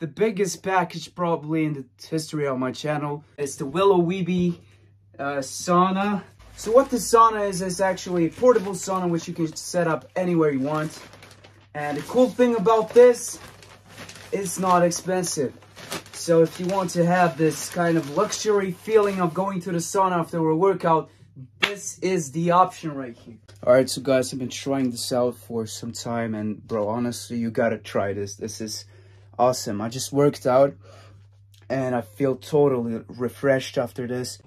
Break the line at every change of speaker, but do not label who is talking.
the biggest package probably in the history of my channel. It's the Willowybe uh, sauna. So what the sauna is, is actually a portable sauna which you can set up anywhere you want. And the cool thing about this, it's not expensive. So if you want to have this kind of luxury feeling of going to the sauna after a workout, this is the option right here. Alright, so guys, I've been trying this out for some time and bro, honestly, you gotta try this. This is awesome. I just worked out and I feel totally refreshed after this.